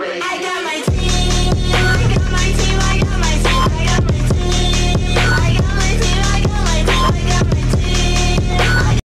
I got